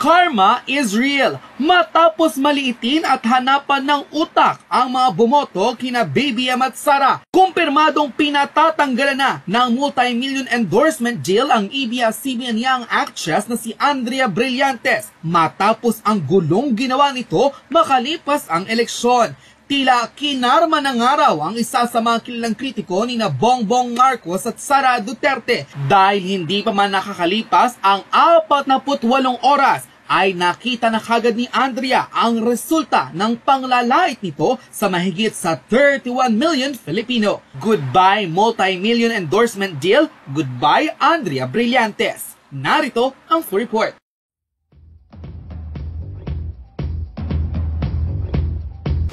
Karma is real. Matapos maliitin at hanapan ng utak ang mga bumoto kina Baby at Sara, kumpirmadong pinatatanggalan na ng multi-million endorsement deal ang ABS-CBN young actress na si Andrea Brillantes matapos ang gulong ginawa nito makalipas ang eleksyon. Tila kinarma ng araw ang isa sa mga kilalang kritiko ni na Bongbong Marcos at Sara Duterte dahil hindi pa man nakakalipas ang 48 oras ay nakita na kagad ni Andrea ang resulta ng panglalait nito sa mahigit sa 31 million Filipino. Goodbye multi-million endorsement deal, goodbye Andrea Brillantes. Narito ang full report.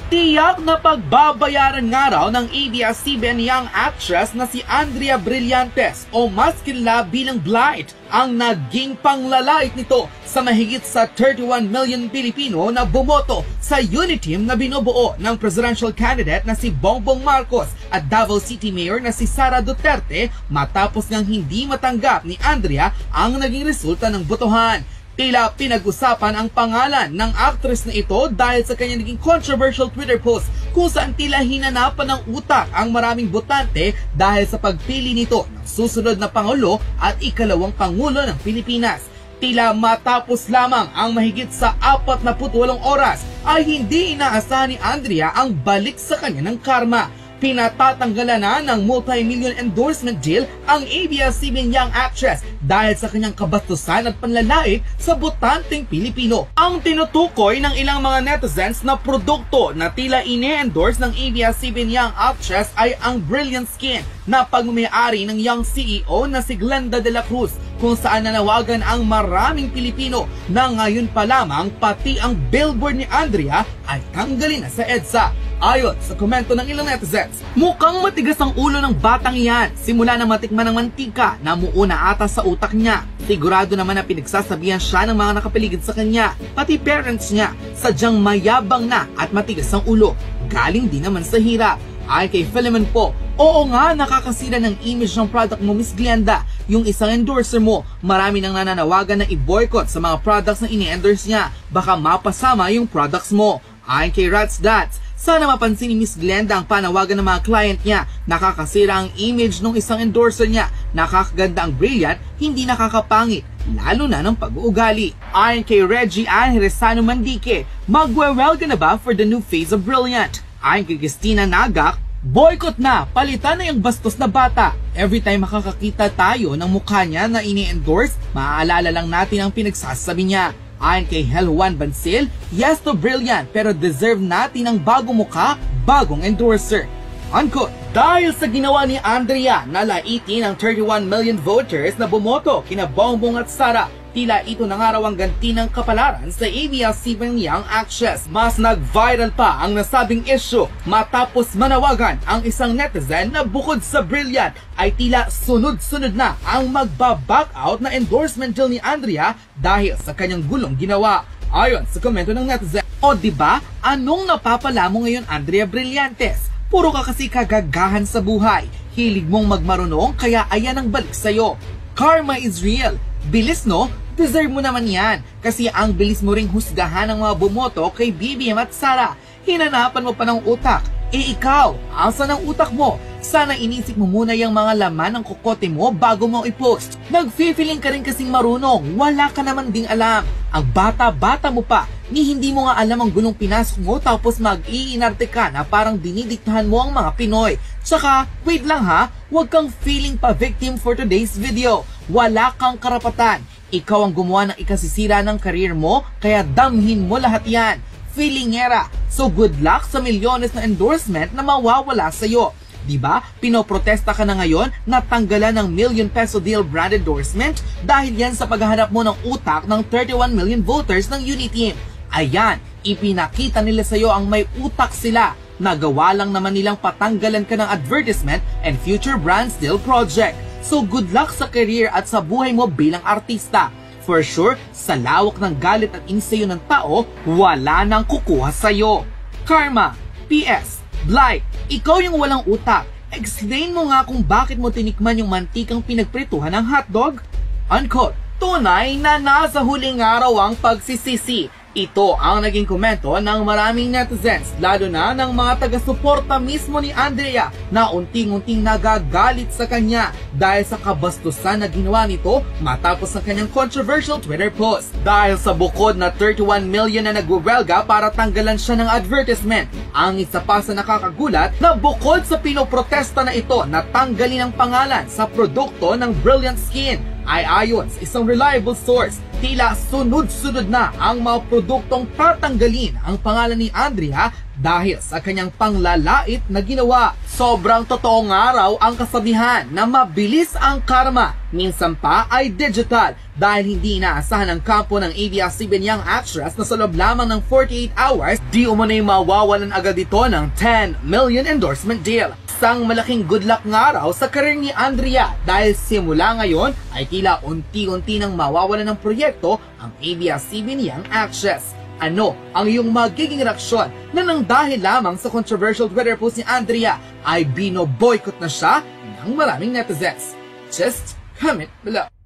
Tiyak na pagbabayaran nga raw ng ABS-CBN young actress na si Andrea Brillantes o mas kilala bilang Blight ang naging panglalait nito sa mahigit sa 31 million Pilipino na bumoto sa unity team na binubuo ng presidential candidate na si Bongbong Marcos at Davao City Mayor na si Sara Duterte matapos ngang hindi matanggap ni Andrea ang naging resulta ng botohan. Tila pinag-usapan ang pangalan ng actress na ito dahil sa kanyang naging controversial Twitter post kung saan tila hinanapan ng utak ang maraming botante dahil sa pagpili nito ng susunod na Pangulo at ikalawang Pangulo ng Pilipinas. Tila matapos lamang ang mahigit sa 48 oras ay hindi inaasahan ni Andrea ang balik sa kanya ng karma Pinatatanggalan na ng multi-million endorsement deal ang ABS-CBN young actress dahil sa kanyang kabastusan at panlalait sa botanteng Pilipino. Ang tinutukoy ng ilang mga netizens na produkto na tila ine-endorse ng ABS-CBN young actress ay ang Brilliant Skin na pagmamayari ng young CEO na si Glenda de la Cruz kung saan nanawagan ang maraming Pilipino na ngayon pa lamang pati ang billboard ni Andrea ay tanggalin na sa EDSA. Ayon sa komento ng ilang netizens, mukhang matigas ang ulo ng batang iyan simula na matikman ng mantika na muuna ata sa utak niya. Sigurado naman na pinagsasabihan siya ng mga nakapaligid sa kanya, pati parents niya, sadyang mayabang na at matigas ang ulo. Galing din naman sa hirap. Ay kay Philemon po, oo nga nakakasira ng image ng product mo Miss Glenda. Yung isang endorser mo, marami nang nananawagan na i-boycott sa mga products na ini-endorse niya. Baka mapasama yung products mo. Ayon kay Rats Dats, sana mapansin ni Miss Glenda ang panawagan ng mga client niya. Nakakasira ang image ng isang endorser niya. Nakakaganda ang brilliant, hindi nakakapangit lalo na ng pag-uugali. Ayon kay Reggie Ann Resano Mandique, magwe-well ka na ba for the new phase of Brilliant? Ayon kay Christina Nagak, Boycott na! Palitan na yung bastos na bata! Every time makakakita tayo ng mukha niya na ini-endorse, maaalala lang natin ang pinagsasabi niya. Ayon kay Hel Juan Bansil, yes to brilliant pero deserve natin ng bagong mukha, bagong endorser. Unquote. Dahil sa ginawa ni Andrea, nalaitin ang 31 million voters na bumoto kina Bongbong at Sara Tila ito na nga ang ganti ng kapalaran sa ABS-CBN Young Actress. Mas nag-viral pa ang nasabing issue matapos manawagan ang isang netizen na bukod sa brilliant ay tila sunod-sunod na ang magbaback out na endorsement deal ni Andrea dahil sa kanyang gulong ginawa. Ayon sa komento ng netizen, o ba anong napapala mo ngayon Andrea Brillantes? Puro ka kasi kagagahan sa buhay. Hilig mong magmarunong kaya ayan ang balik sa'yo. Karma is real. Bilis no? Deserve mo naman yan kasi ang bilis mo ring husgahan ng mga bumoto kay BBM at Sara. Hinanapan mo pa ng utak. E ikaw, asa ng utak mo? Sana inisip mo muna yung mga laman ng kokote mo bago mo i-post. Nag-feeling ka rin kasing marunong, wala ka naman ding alam. Ang bata-bata mo pa, ni hindi mo nga alam ang gulong pinasok mo tapos mag-iinarte ka na parang dinidiktahan mo ang mga Pinoy. Tsaka, wait lang ha, huwag kang feeling pa victim for today's video. Wala kang karapatan. Ikaw ang gumawa ng ikasisira ng karir mo, kaya damhin mo lahat yan. Feeling era. So good luck sa milyones na endorsement na mawawala sa'yo. Di ba? Pinoprotesta ka na ngayon na tanggalan ng million peso deal brand endorsement dahil yan sa paghahanap mo ng utak ng 31 million voters ng Unity. Ayan, ipinakita nila sa'yo ang may utak sila. Nagawa lang naman nilang patanggalan ka ng advertisement and future brand deal project. So good luck sa career at sa buhay mo bilang artista. For sure, sa lawak ng galit at insayo ng tao, wala nang kukuha sa'yo. Karma, PS, Blight, ikaw yung walang utak. Explain mo nga kung bakit mo tinikman yung mantikang pinagprituhan ng hotdog? Unquote. Tunay na nasa huling araw ang pagsisisi. Ito ang naging komento ng maraming netizens, lalo na ng mga taga-suporta mismo ni Andrea na unting-unting nagagalit sa kanya dahil sa kabastusan na ginawa nito matapos ang kanyang controversial Twitter post. Dahil sa bukod na 31 million na nagwewelga para tanggalan siya ng advertisement, ang isa pa sa nakakagulat na bukod sa pinoprotesta na ito na tanggalin ang pangalan sa produkto ng Brilliant Skin ay ayon sa isang reliable source, tila sunod-sunod na ang mga produktong tatanggalin. Ang pangalan ni Andrea dahil sa kanyang panglalait na ginawa. Sobrang totoong araw ang kasabihan na mabilis ang karma. Minsan pa ay digital dahil hindi inaasahan ang kampo ng ABS-CBN Young Actress na sa loob lamang ng 48 hours, di umunay mawawalan agad ito ng 10 million endorsement deal isang malaking good luck nga raw sa karir ni Andrea dahil simula ngayon ay tila unti-unti nang mawawala ng proyekto ang ABS-CBN Young Actress. Ano ang iyong magiging reaksyon na nang dahil lamang sa controversial Twitter post ni Andrea ay bino-boycott na siya ng maraming netizens? Just comment below.